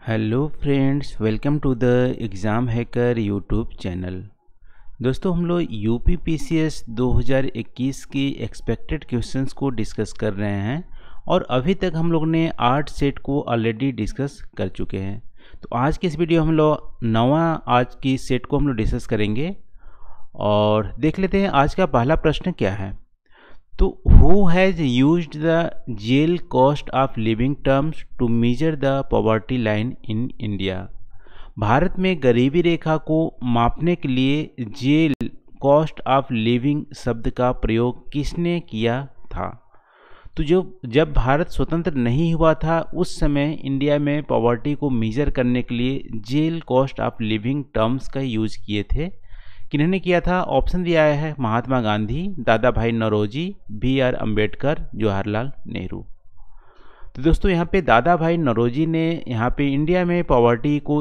Hello friends, welcome to the exam hacker YouTube channel. दोस्तों, हम लोग U P P C S दो हज़ार इक्कीस की एक्सपेक्टेड क्वेश्चंस को डिस्कस कर रहे हैं और अभी तक हम लोग ने आठ सेट को ऑलरेडी डिस्कस कर चुके हैं। तो आज की इस वीडियो हम लोग नवा आज की सेट को हम लोग डिस्कस करेंगे और देख लेते हैं आज का पहला प्रश्न क्या है। तो who has used the jail cost of living terms to measure the poverty line in India Bharat में गरीबी रेखा को मापने के लिए जेल कॉस्ट ऑफ़ लिविंग शब्द का प्रयोग किसने किया था? तो जो, जब भारत स्वतंत्र नहीं हुआ था, उस समय इंडिया में पॉवर्टी को मेजर करने के लिए jail cost of living terms का यूज़ किए थे। किन्होंने किया था? ऑप्शन दिया है महात्मा गांधी दादा भाई नरोजी बी आर अंबेडकर जवाहरलाल नेहरू। तो दोस्तों, यहाँ पे दादा भाई नरोजी ने यहाँ पे इंडिया में पॉवर्टी को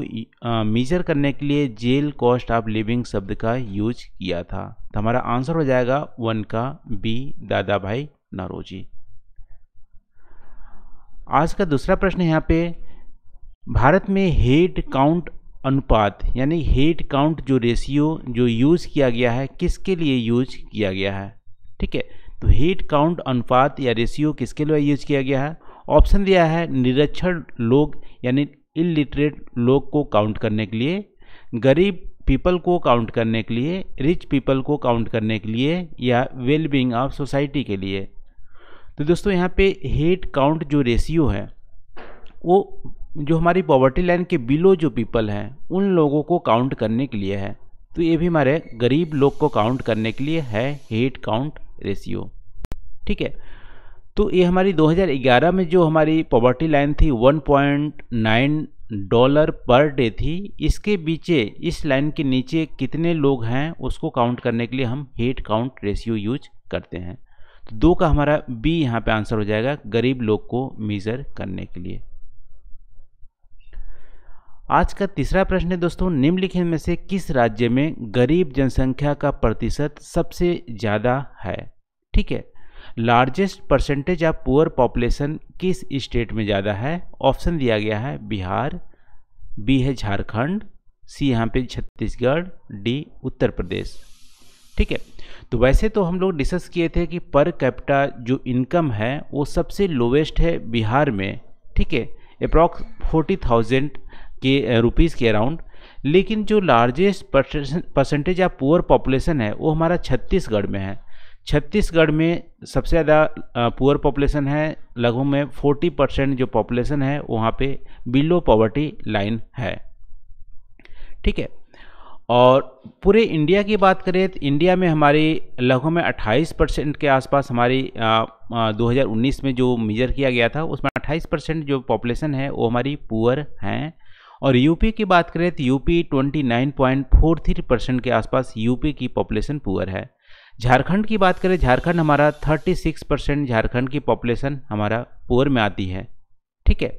मेजर करने के लिए जेल कॉस्ट ऑफ़ लिविंग शब्द का यूज़ किया था। तो हमारा आंसर हो जाएगा वन का बी दादा भाई नरोजी। आज का दूसरा प्रश्न यहाँ पे, भारत में हेड काउंट अनुपात, यानी हेड काउंट जो रेशियो जो यूज़ किया गया है, किसके लिए यूज़ किया गया है? ठीक है? तो हेड काउंट अनुपात या रेशियो किसके लिए यूज़ किया गया है? ऑप्शन दिया है निरक्षर लोग, यानी इलिटरेट लोग को काउंट करने के लिए, गरीब पीपल को काउंट करने के लिए रिच पीपल को काउंट करने के लिए, या वेल बींग ऑफ़ सोसाइटी के लिए। तो दोस्तों, यहाँ पे हेड काउंट जो रेशियो है, वो जो हमारी पॉवर्टी लाइन के बिलो जो पीपल हैं, उन लोगों को काउंट करने के लिए है। तो ये भी हमारे गरीब लोग को काउंट करने के लिए है हेड काउंट रेशियो ठीक है? तो ये हमारी 2011 में जो हमारी पॉवर्टी लाइन थी 1.9 डॉलर पर डे थी, इसके बीचे इस लाइन के नीचे कितने लोग हैं, उसको काउंट करने के लिए हम हेड काउंट रेशियो यूज़ करते हैं। तो दो का हमारा बी यहाँ पे आंसर हो जाएगा, गरीब लोग को मेज़र करने के लिए। आज का तीसरा प्रश्न है, दोस्तों, निम्नलिखित में से किस राज्य में गरीब जनसंख्या का प्रतिशत सबसे ज़्यादा है? ठीक है largest percentage of poor population किस स्टेट में ज़्यादा है? ऑप्शन दिया गया है बिहार, बी है झारखंड, सी यहाँ पे छत्तीसगढ़, डी उत्तर प्रदेश। ठीक है तो वैसे तो हम लोग डिस्कस किए थे कि पर कैपिटा जो इनकम है, वो सबसे लोवेस्ट है बिहार में। ठीक है अप्रॉक्स फोर्टी थाउज़ेंड के रुपीज़ के अराउंड लेकिन जो largest percentage of poor population है वो हमारा छत्तीसगढ़ में है। छत्तीसगढ़ में सबसे ज़्यादा पुअर पॉपुलेशन है लगभग में 40 परसेंट जो पॉपुलेशन है वहाँ पे बिलो पॉवर्टी लाइन है। ठीक है? और पूरे इंडिया की बात करें तो इंडिया में हमारी लगभग में 28 परसेंट के आसपास हमारी आ, आ, 2019 में जो मेजर किया गया था उसमें 28 परसेंट जो पॉपुलेशन है वो हमारी पुअर हैं। और यूपी की बात करें तो यूपी 29.43 परसेंट के आसपास यूपी की पॉपुलेशन पुअर है। झारखंड की बात करें, झारखंड हमारा 36 परसेंट झारखंड की पॉपुलेशन हमारा पुअर में आती है। ठीक है?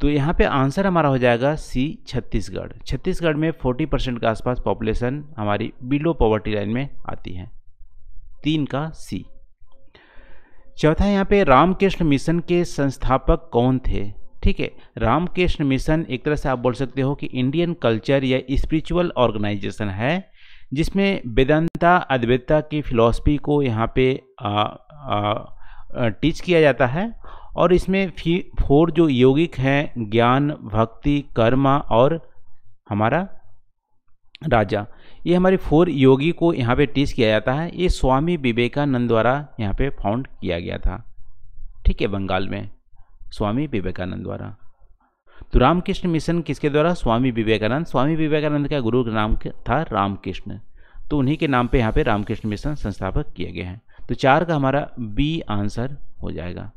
तो यहाँ पे आंसर हमारा हो जाएगा सी छत्तीसगढ़। छत्तीसगढ़ में 40 परसेंट के आसपास पॉपुलेशन हमारी बिलो पॉवर्टी लाइन में आती है। तीन का सी चौथा यहाँ पे रामकृष्ण मिशन के संस्थापक कौन थे? ठीक है रामकृष्ण मिशन एक तरह से आप बोल सकते हो कि इंडियन कल्चर या स्पिरिचुअल ऑर्गेनाइजेशन है जिसमें वेदांता अद्वैता की फिलॉसफी को यहाँ पे आ, आ, टीच किया जाता है और इसमें फोर जो यौगिक हैं ज्ञान भक्ति कर्मा और हमारा राजा ये हमारे फोर योगी को यहाँ पे टीच किया जाता है। ये स्वामी विवेकानंद द्वारा यहाँ पे फाउंड किया गया था ठीक है बंगाल में। स्वामी विवेकानंद द्वारा। तो रामकृष्ण मिशन किसके द्वारा? स्वामी विवेकानंद। स्वामी विवेकानंद का गुरु का नाम था रामकृष्ण। तो उन्हीं के नाम पे यहाँ पे रामकृष्ण मिशन संस्थापक किए गए हैं। तो चार का हमारा बी आंसर हो जाएगा।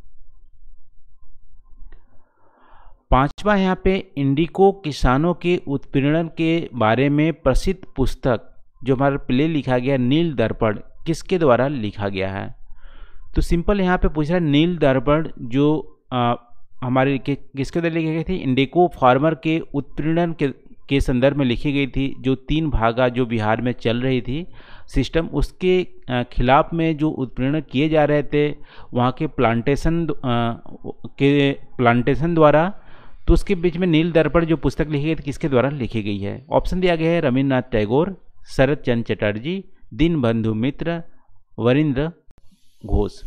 पांचवा यहाँ पे इंडिको किसानों के उत्पीड़न के बारे में प्रसिद्ध पुस्तक, जो हमारा प्ले लिखा गया नील दर्पण, किसके द्वारा लिखा गया है? तो सिंपल यहाँ पे पूछ रहा है, नील दर्पण जो हमारे किसके द्वारा लिखी गई थी? इंडिको फार्मर के उत्पीड़न के के संदर्भ में लिखी गई थी। जो तीन भागा जो बिहार में चल रही थी सिस्टम, उसके खिलाफ में जो उत्पीड़न किए जा रहे थे, वहाँ के प्लांटेशन के प्लांटेशन द्वारा तो उसके बीच में नील दर्पण जो पुस्तक लिखी गई थी, किसके द्वारा लिखी गई है? ऑप्शन दिया गया है रविन्द्रनाथ टैगोर शरद चंद चटर्जी दीन बंधु मित्र, वरिंद्र घोष।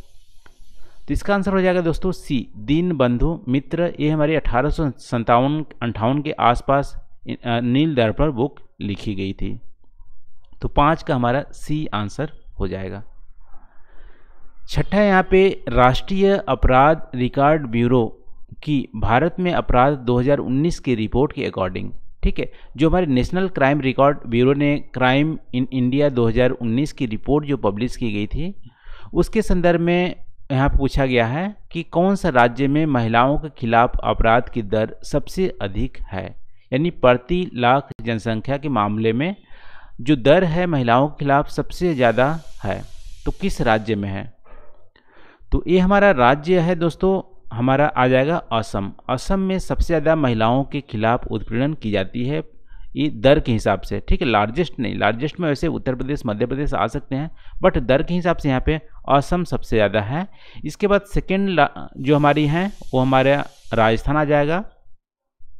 तो इसका आंसर हो जाएगा दोस्तों सी दीन, बंधु, मित्र, ये हमारे अठारह सौ अंठावन के आसपास नील दर्पण बुक लिखी गई थी। तो पाँच का हमारा सी आंसर हो जाएगा। छठा यहाँ पे राष्ट्रीय अपराध रिकॉर्ड ब्यूरो की भारत में अपराध 2019 की रिपोर्ट के अकॉर्डिंग, ठीक है? जो हमारे नेशनल क्राइम रिकॉर्ड ब्यूरो ने क्राइम इन इंडिया 2019 की रिपोर्ट जो पब्लिश की गई थी, उसके संदर्भ में यहाँ पूछा गया है कि कौन सा राज्य में महिलाओं के खिलाफ अपराध की दर सबसे अधिक है? यानी प्रति लाख जनसंख्या के मामले में जो दर है महिलाओं के खिलाफ सबसे ज़्यादा है तो किस राज्य में है? तो ये हमारा राज्य है दोस्तों। हमारा आ जाएगा असम। असम में सबसे ज़्यादा महिलाओं के खिलाफ उत्पीड़न की जाती है। ये दर के हिसाब से, ठीक है लार्जेस्ट नहीं लार्जेस्ट में वैसे उत्तर प्रदेश, मध्य प्रदेश आ सकते हैं बट दर के हिसाब से यहाँ पे असम सबसे ज़्यादा है। इसके बाद सेकेंड जो हमारी हैं, वो हमारा राजस्थान आ जाएगा,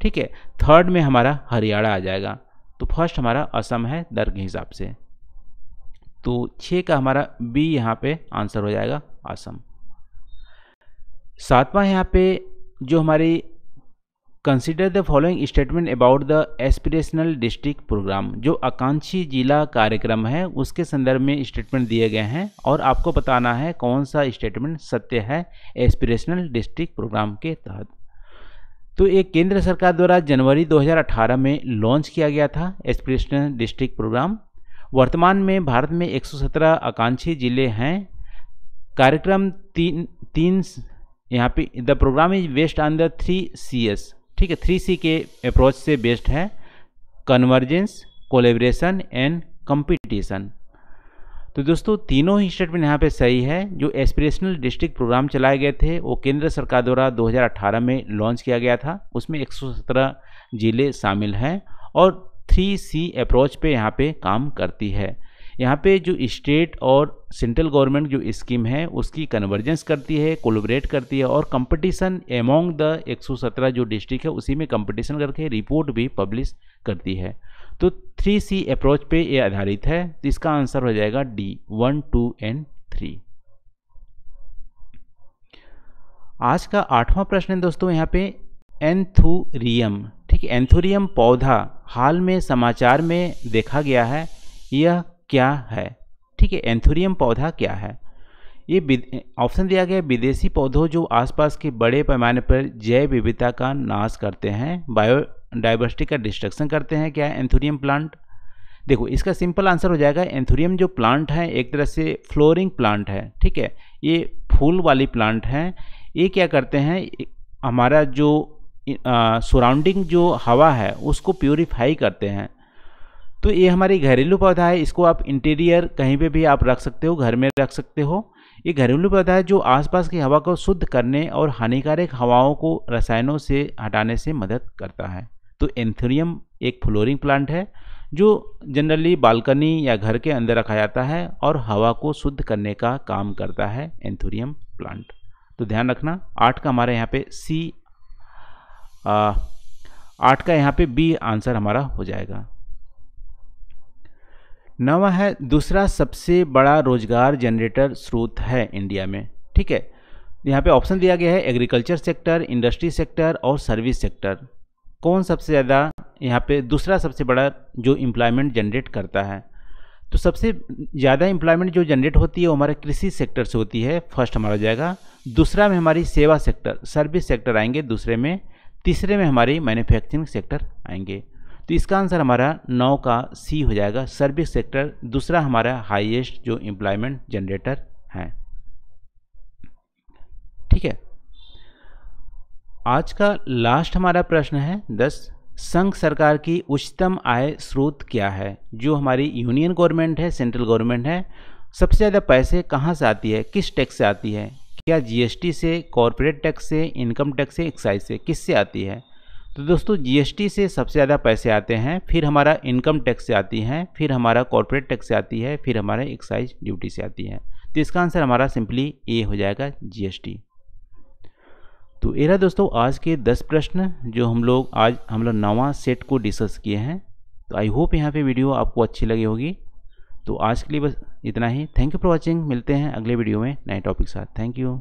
ठीक है थर्ड में हमारा हरियाणा आ जाएगा। तो फ़र्स्ट हमारा असम है दर के हिसाब से। तो छः का हमारा बी यहाँ पे आंसर हो जाएगा, असम। सातवां यहाँ पे जो हमारी consider the following statement about the aspirational district programme जो आकांक्षी जिला कार्यक्रम है, उसके संदर्भ में स्टेटमेंट दिए गए हैं, और आपको बताना है कौन सा स्टेटमेंट सत्य है एस्पिरेशनल डिस्ट्रिक्ट प्रोग्राम के तहत। तो ये केंद्र सरकार द्वारा जनवरी 2018 में लॉन्च किया गया था एस्पिरेशनल डिस्ट्रिक्ट प्रोग्राम वर्तमान में भारत में 117 आकांक्षी ज़िले हैं। कार्यक्रम तीन तीन यहाँ पे the programme is based on the three C S ठीक है थ्री सी के अप्रोच से बेस्ड है कन्वर्जेंस कोलेब्रेशन एंड कंपटीशन तो दोस्तों, तीनों ही स्टेटमेंट यहाँ पे सही है, जो एस्पिरेशनल डिस्ट्रिक्ट प्रोग्राम चलाए गए थे, वो केंद्र सरकार द्वारा 2018 में लॉन्च किया गया था, उसमें 117 ज़िले शामिल हैं और थ्री सी अप्रोच पे यहाँ पे काम करती है। यहाँ पे जो स्टेट और सेंट्रल गवर्नमेंट जो स्कीम है, उसकी कन्वर्जेंस करती है कोलोबरेट करती है और कंपटीशन एमोंग द 117 जो डिस्ट्रिक्ट है, उसी में कंपटीशन करके रिपोर्ट भी पब्लिश करती है। तो थ्री सी अप्रोच पे ये आधारित है तो इसका आंसर हो जाएगा D one two and three आज का आठवां प्रश्न है दोस्तों, यहाँ पे एंथुरियम ठीक है एंथुरियम पौधा हाल में समाचार में देखा गया है, यह क्या है? ठीक है एंथोरियम पौधा क्या है? ये ऑप्शन दिया गया विदेशी पौधों जो आसपास के बड़े पैमाने पर जैव विविधता का नाश करते हैं बायोडाइवर्सिटी का डिस्ट्रक्शन करते हैं, क्या एंथोरियम प्लांट देखो, इसका सिंपल आंसर हो जाएगा एंथोरियम जो प्लांट है, एक तरह से फ्लोरिंग प्लांट है, ठीक है? ये फूल वाली प्लांट है, ये क्या करते हैं, हमारा जो सराउंडिंग जो हवा है, उसको प्योरीफाई करते हैं। तो ये हमारी घरेलू पौधा है, इसको आप इंटीरियर कहीं पे भी आप रख सकते हो, घर में रख सकते हो। ये घरेलू पौधा है जो आसपास की हवा को शुद्ध करने और हानिकारक हवाओं को रसायनों से हटाने से मदद करता है। तो एंथोरियम एक फ्लोरिंग प्लांट है, जो जनरली बालकनी या घर के अंदर रखा जाता है और हवा को शुद्ध करने का काम करता है एंथोरियम प्लांट तो ध्यान रखना, आठ का हमारे यहाँ पे सी आठ का यहाँ पे बी आंसर हमारा हो जाएगा। नवा है, दूसरा सबसे बड़ा रोज़गार जनरेटर स्रोत है इंडिया में, ठीक है? यहाँ पे ऑप्शन दिया गया है एग्रीकल्चर सेक्टर इंडस्ट्री सेक्टर और सर्विस सेक्टर कौन सबसे ज़्यादा यहाँ पे, दूसरा सबसे बड़ा जो एम्प्लॉयमेंट जनरेट करता है? तो सबसे ज़्यादा एम्प्लॉयमेंट जो जनरेट होती है वो हमारे कृषि सेक्टर से होती है फ़र्स्ट हमारा जाएगा। दूसरा में हमारी सेवा सेक्टर सर्विस सेक्टर आएँगे, दूसरे में, तीसरे में हमारी मैन्युफैक्चरिंग सेक्टर आएँगे। तो इसका आंसर हमारा नौ का सी हो जाएगा। सर्विस सेक्टर दूसरा हमारा हाईएस्ट जो एम्प्लॉयमेंट जनरेटर है। ठीक है। आज का लास्ट हमारा प्रश्न है, दस, संघ सरकार की उच्चतम आय स्रोत क्या है? जो हमारी यूनियन गवर्नमेंट है, सेंट्रल गवर्नमेंट है, सबसे ज़्यादा पैसे कहाँ से आती है, किस टैक्स से आती है? क्या जीएसटी से, कॉरपोरेट टैक्स से, इनकम टैक्स से, एक्साइज से, किससे आती है? तो दोस्तों जीएसटी से सबसे ज़्यादा पैसे आते हैं, फिर हमारा इनकम टैक्स से आती है, फिर हमारा कॉरपोरेट टैक्स से आती है, फिर हमारा एक्साइज ड्यूटी से आती है। तो इसका आंसर हमारा सिंपली ए हो जाएगा जीएसटी तो ये रहा दोस्तों, आज के 10 प्रश्न जो हम लोग आज, हम लोग नवा सेट को डिस्कस किए हैं। तो आई होप यहाँ पे वीडियो आपको अच्छी लगी होगी। तो आज के लिए बस इतना ही। थैंक यू फॉर वॉचिंग मिलते हैं अगले वीडियो में नए टॉपिक साथ। Thank you